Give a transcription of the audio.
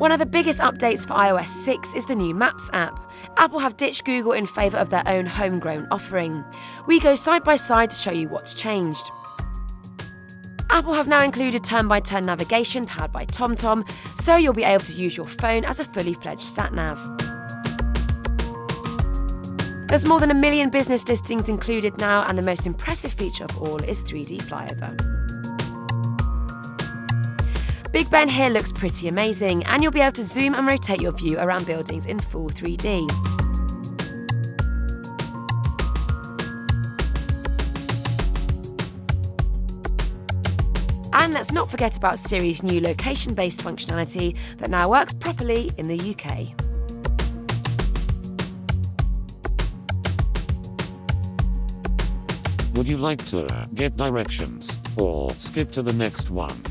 One of the biggest updates for iOS 6 is the new Maps app. Apple have ditched Google in favour of their own homegrown offering. We go side by side to show you what's changed. Apple have now included turn by turn navigation powered by TomTom, so you'll be able to use your phone as a fully fledged sat nav. There's more than a million business listings included now, and the most impressive feature of all is 3D flyover. Big Ben here looks pretty amazing, and you'll be able to zoom and rotate your view around buildings in full 3D. And let's not forget about Siri's new location based functionality that now works properly in the UK. Would you like to uh, get directions or skip to the next one?